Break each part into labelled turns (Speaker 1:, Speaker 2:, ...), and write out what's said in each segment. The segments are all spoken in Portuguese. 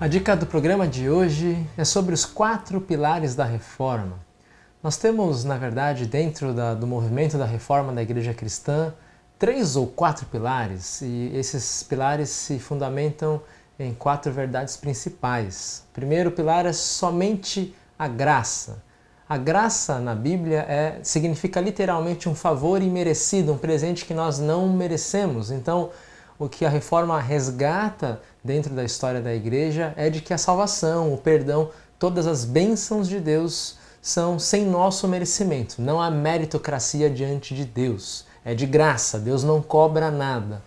Speaker 1: A dica do programa de hoje é sobre os quatro pilares da reforma. Nós temos, na verdade, dentro da, do movimento da reforma da igreja cristã, três ou quatro pilares, e esses pilares se fundamentam em quatro verdades principais. O primeiro pilar é somente a graça. A graça na Bíblia é, significa literalmente um favor imerecido, um presente que nós não merecemos. Então, o que a reforma resgata dentro da história da igreja é de que a salvação, o perdão, todas as bênçãos de Deus são sem nosso merecimento. Não há meritocracia diante de Deus. É de graça, Deus não cobra nada.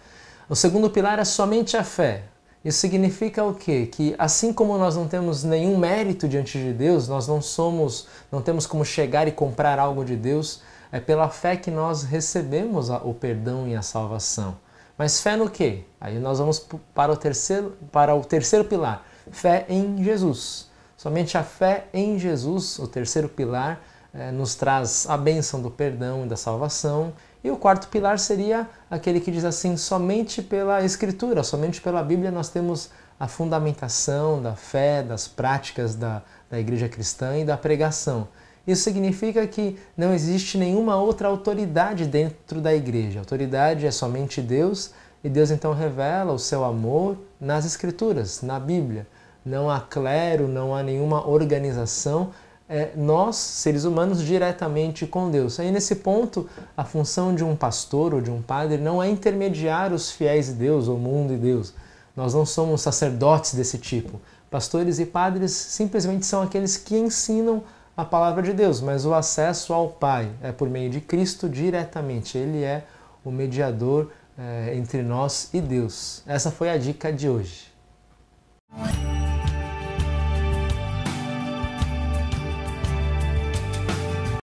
Speaker 1: O segundo pilar é somente a fé. Isso significa o quê? Que assim como nós não temos nenhum mérito diante de Deus, nós não somos, não temos como chegar e comprar algo de Deus, é pela fé que nós recebemos o perdão e a salvação. Mas fé no quê? Aí nós vamos para o terceiro, para o terceiro pilar, fé em Jesus. Somente a fé em Jesus, o terceiro pilar, eh, nos traz a bênção do perdão e da salvação. E o quarto pilar seria aquele que diz assim: somente pela Escritura, somente pela Bíblia nós temos a fundamentação da fé, das práticas da, da igreja cristã e da pregação. Isso significa que não existe nenhuma outra autoridade dentro da igreja. A autoridade é somente Deus e Deus então revela o seu amor nas Escrituras, na Bíblia. Não há clero, não há nenhuma organização. É nós, seres humanos, diretamente com Deus. Aí nesse ponto, a função de um pastor ou de um padre não é intermediar os fiéis de Deus, o mundo e Deus. Nós não somos sacerdotes desse tipo. Pastores e padres simplesmente são aqueles que ensinam a palavra de Deus, mas o acesso ao Pai é por meio de Cristo diretamente. Ele é o mediador é, entre nós e Deus. Essa foi a dica de hoje.